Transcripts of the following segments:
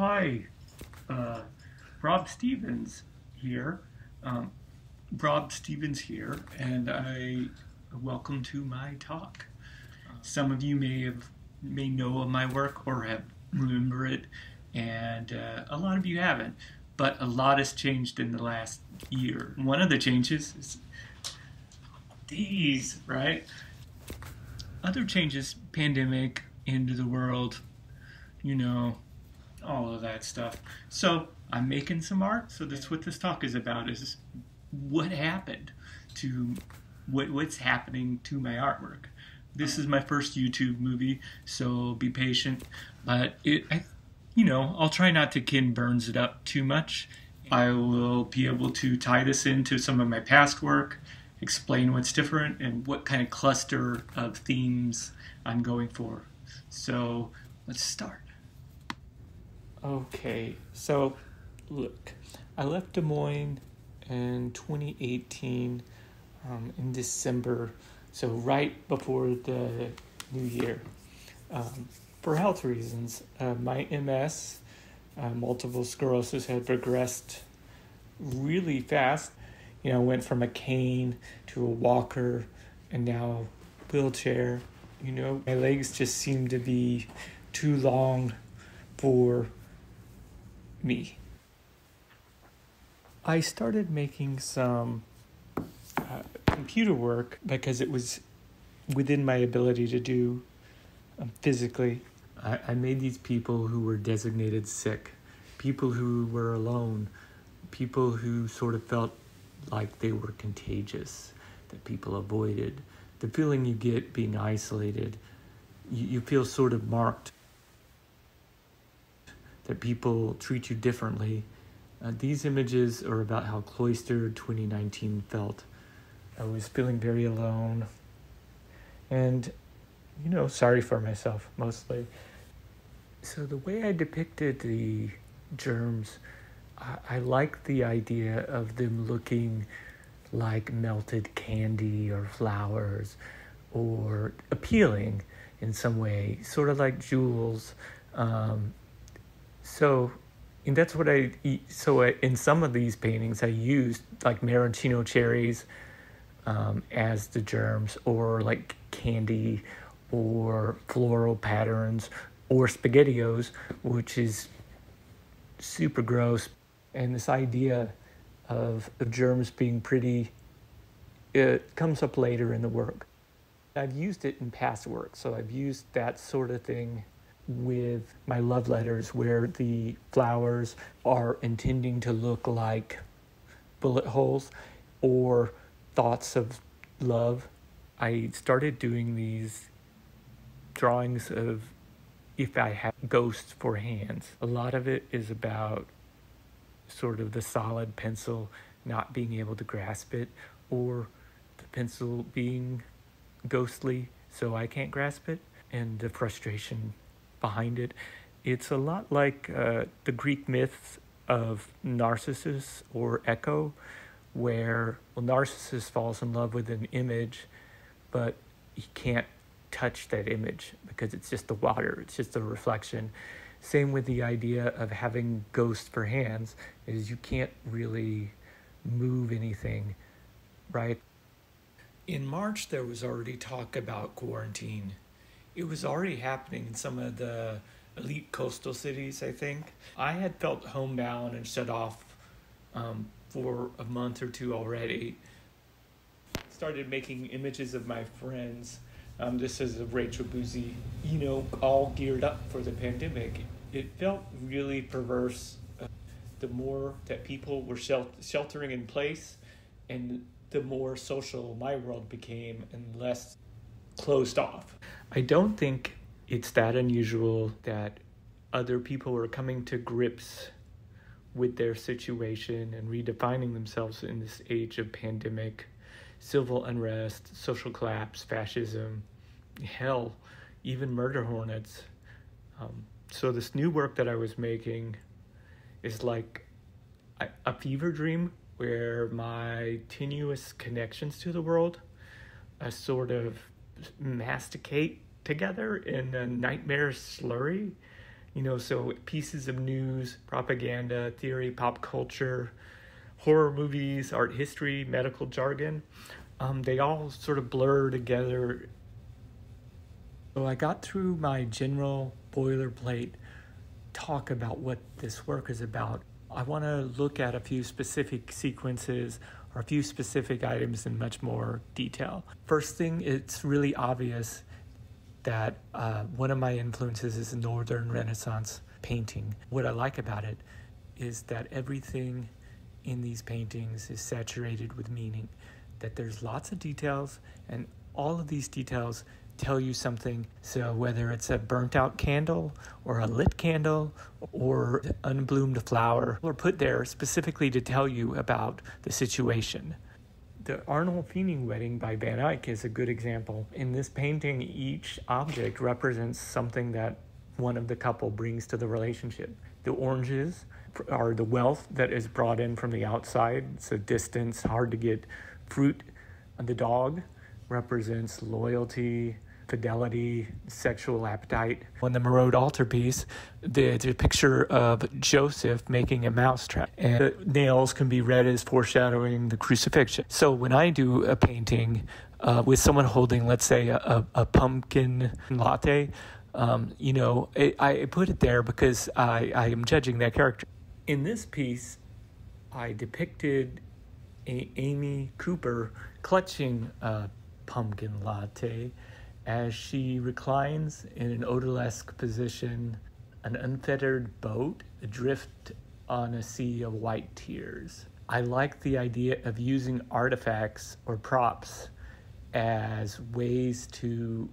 Hi, uh, Rob Stephens here. Um, Rob Stephens here, and I welcome to my talk. Some of you may have may know of my work or have remember it, and uh, a lot of you haven't. But a lot has changed in the last year. One of the changes is these, right? Other changes, pandemic, into the world, you know, all of that stuff. So I'm making some art. So that's what this talk is about: is what happened to what what's happening to my artwork. This is my first YouTube movie, so be patient. But it, I, you know, I'll try not to Ken Burns it up too much. I will be able to tie this into some of my past work, explain what's different, and what kind of cluster of themes I'm going for. So let's start. Okay, so look, I left Des Moines in 2018 um, in December, so right before the new year. Um, for health reasons, uh, my MS, uh, multiple sclerosis, had progressed really fast. You know, I went from a cane to a walker and now wheelchair. You know, my legs just seem to be too long for me. I started making some uh, computer work because it was within my ability to do um, physically. I, I made these people who were designated sick, people who were alone, people who sort of felt like they were contagious, that people avoided. The feeling you get being isolated, you, you feel sort of marked, that people treat you differently uh, these images are about how cloistered 2019 felt. I was feeling very alone and, you know, sorry for myself mostly. So, the way I depicted the germs, I, I like the idea of them looking like melted candy or flowers or appealing in some way, sort of like jewels. Um, so and that's what I so I, in some of these paintings I used like maraschino cherries um, as the germs or like candy or floral patterns or spaghettios which is super gross. And this idea of, of germs being pretty it comes up later in the work. I've used it in past work so I've used that sort of thing with my love letters where the flowers are intending to look like bullet holes or thoughts of love. I started doing these drawings of if I have ghosts for hands. A lot of it is about sort of the solid pencil not being able to grasp it or the pencil being ghostly so I can't grasp it and the frustration behind it. It's a lot like uh, the Greek myths of Narcissus or Echo, where well, Narcissus falls in love with an image, but he can't touch that image because it's just the water, it's just a reflection. Same with the idea of having ghosts for hands, is you can't really move anything, right? In March, there was already talk about quarantine it was already happening in some of the elite coastal cities, I think. I had felt homebound and shut off um, for a month or two already. Started making images of my friends. Um, this is of Rachel Boozy, you know, all geared up for the pandemic. It felt really perverse. Uh, the more that people were shel- sheltering in place, and the more social my world became, and less closed off. I don't think it's that unusual that other people are coming to grips with their situation and redefining themselves in this age of pandemic, civil unrest, social collapse, fascism, hell, even murder hornets. Um, so, this new work that I was making is like a, a fever dream where my tenuous connections to the world, a sort of masticate together in a nightmare slurry You know, so pieces of news, propaganda, theory, pop culture, horror movies, art history, medical jargon, um, they all sort of blur together. So I got through my general boilerplate talk about what this work is about. I want to look at a few specific sequences or a few specific items in much more detail. First thing, it's really obvious that uh, one of my influences is Northern Renaissance painting. What I like about it is that everything in these paintings is saturated with meaning, that there's lots of details, and all of these details tell you something. So, whether it's a burnt out candle, or a lit candle, or unbloomed flower, are put there specifically to tell you about the situation. The Arnolfini wedding by Van Eyck is a good example. In this painting, each object represents something that one of the couple brings to the relationship. The oranges are the wealth that is brought in from the outside. A distance, hard to get fruit. The dog represents loyalty, fidelity, sexual appetite. On the Merode altarpiece, there's a picture of Joseph making a mousetrap, and the nails can be read as foreshadowing the crucifixion. So when I do a painting uh, with someone holding, let's say, a, a pumpkin latte, um, you know, it, I put it there because I, I am judging that character. In this piece, I depicted a Amy Cooper clutching a pumpkin latte as she reclines in an odalisque position, an unfettered boat adrift on a sea of white tears. I like the idea of using artifacts or props as ways to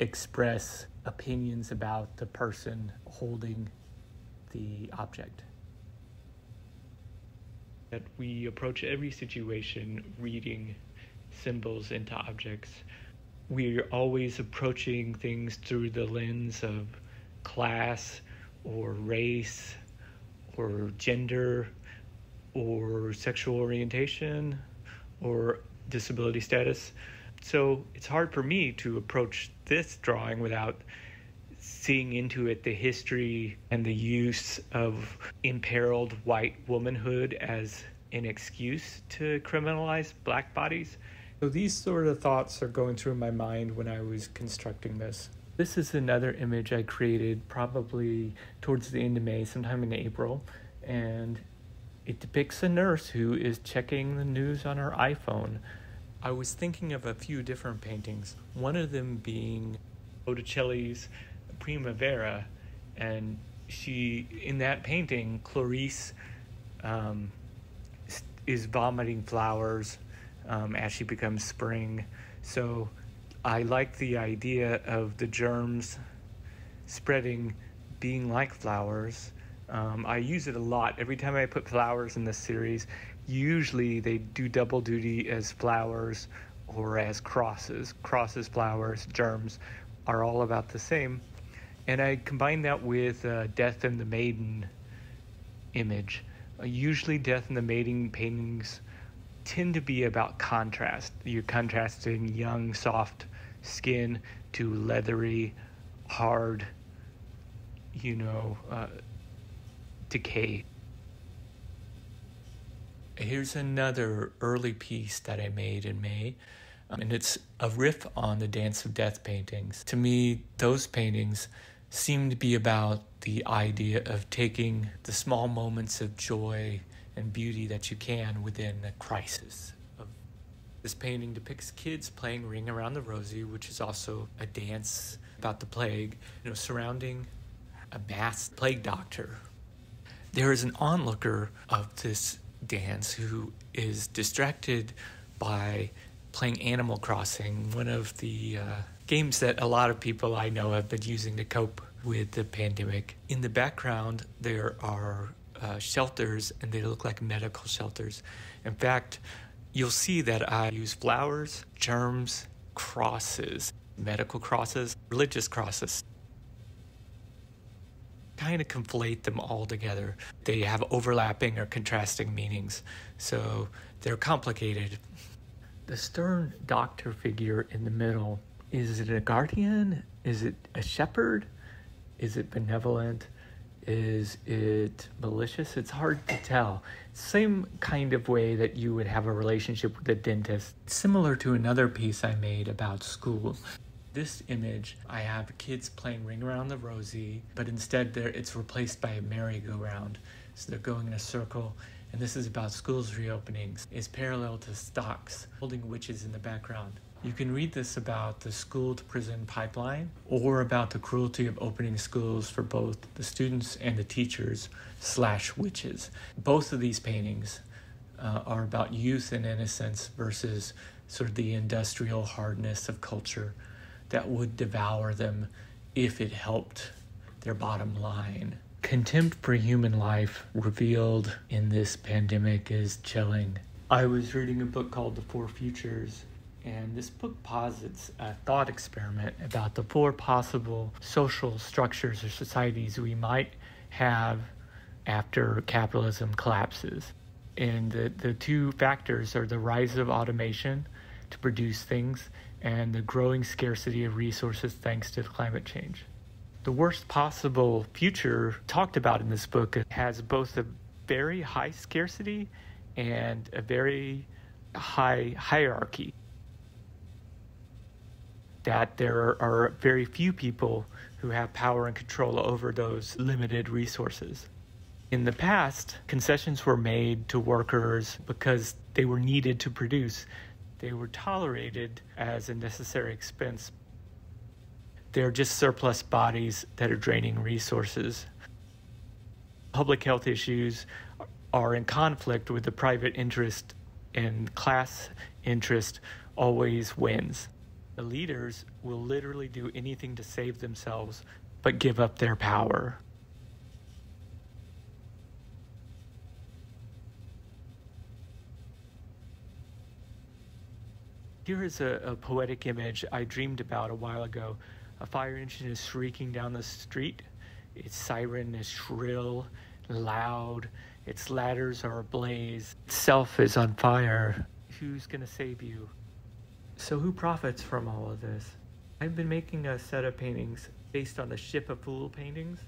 express opinions about the person holding the object. That we approach every situation reading symbols into objects we're always approaching things through the lens of class or race or gender or sexual orientation or disability status. So it's hard for me to approach this drawing without seeing into it the history and the use of imperiled white womanhood as an excuse to criminalize black bodies. So these sort of thoughts are going through my mind when I was constructing this. This is another image I created probably towards the end of May, sometime in April, and it depicts a nurse who is checking the news on her iPhone. I was thinking of a few different paintings, one of them being Botticelli's Primavera, and she, in that painting, Chloris um, is vomiting flowers um, as she becomes spring. So I like the idea of the germs spreading, being like flowers. Um, I use it a lot. Every time I put flowers in this series, usually they do double duty as flowers or as crosses. Crosses, flowers, germs are all about the same. And I combine that with uh, Death and the Maiden image. Uh, usually, Death and the Maiden paintings tend to be about contrast. You're contrasting young, soft skin to leathery, hard, you know, uh, decay. Here's another early piece that I made in May, um, and it's a riff on the Dance of Death paintings. To me, those paintings seem to be about the idea of taking the small moments of joy and beauty that you can within a crisis. This painting depicts kids playing Ring Around the Rosie, which is also a dance about the plague, you know, surrounding a masked plague doctor. There is an onlooker of this dance who is distracted by playing Animal Crossing, one of the uh, games that a lot of people I know have been using to cope with the pandemic. In the background, there are uh, shelters and they look like medical shelters. In fact, you'll see that I use flowers, germs, crosses, medical crosses, religious crosses. Kind of conflate them all together. They have overlapping or contrasting meanings, so they're complicated. The stern doctor figure in the middle is it a guardian? Is it a shepherd? Is it benevolent? Is it malicious? It's hard to tell. Same kind of way that you would have a relationship with a dentist. Similar to another piece I made about school. This image, I have kids playing Ring Around the Rosie, but instead there it's replaced by a merry-go-round. So they're going in a circle, and this is about schools reopenings. It's parallel to stocks, holding witches in the background. You can read this about the school to prison pipeline or about the cruelty of opening schools for both the students and the teachers slash witches. Both of these paintings uh, are about youth and innocence versus sort of the industrial hardness of culture that would devour them if it helped their bottom line. Contempt for human life revealed in this pandemic is chilling. I was reading a book called The Four Futures and this book posits a thought experiment about the four possible social structures or societies we might have after capitalism collapses. And the, the two factors are the rise of automation to produce things and the growing scarcity of resources thanks to climate change. The worst possible future talked about in this book has both a very high scarcity and a very high hierarchy that there are very few people who have power and control over those limited resources. In the past, concessions were made to workers because they were needed to produce. They were tolerated as a necessary expense. They're just surplus bodies that are draining resources. Public health issues are in conflict with the private interest, and class interest always wins. The leaders will literally do anything to save themselves but give up their power. Here is a, a, poetic image I dreamed about a while ago. A fire engine is shrieking down the street. Its siren is shrill, loud. Its ladders are ablaze. Itself is on fire. Who's going to save you? So, who profits from all of this? I've been making a set of paintings based on the Ship of Fool paintings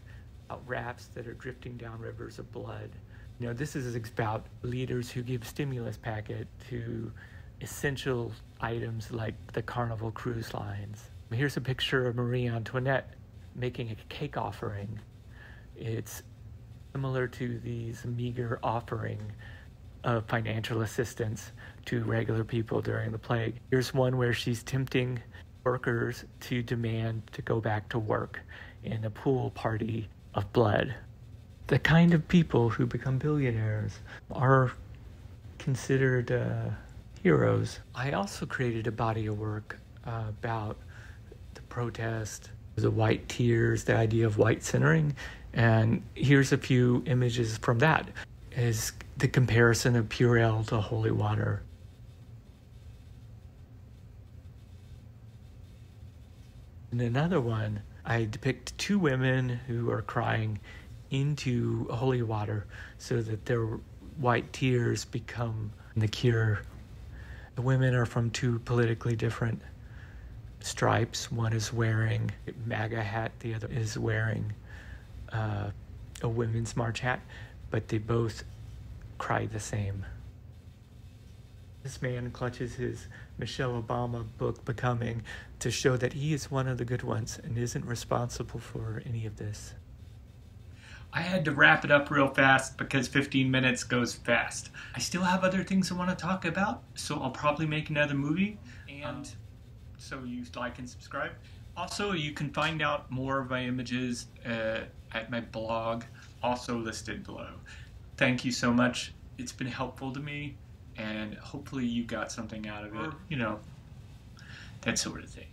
about rafts that are drifting down rivers of blood. You know, this is about leaders who give stimulus packet to essential items like the Carnival cruise lines. Here's a picture of Marie Antoinette making a cake offering. It's similar to these meager offering of financial assistance to regular people during the plague. Here's one where she's tempting workers to demand to go back to work in a pool party of blood. The kind of people who become billionaires are considered uh, heroes. I also created a body of work uh, about the protest, the white tears, the idea of white centering, and here's a few images from that. Is the comparison of Purell to holy water. In another one, I depict two women who are crying into holy water so that their white tears become the cure. The women are from two politically different stripes. One is wearing a MAGA hat, the other is wearing uh, a women's march hat, but they both cry the same. This man clutches his Michelle Obama book, Becoming, to show that he is one of the good ones and isn't responsible for any of this. I had to wrap it up real fast because 15 minutes goes fast. I still have other things I want to talk about, so I'll probably make another movie. And um, so you like and subscribe. Also, you can find out more of my images uh, at my blog, also listed below. Thank you so much. It's been helpful to me and hopefully you got something out of it, you know, that sort of thing.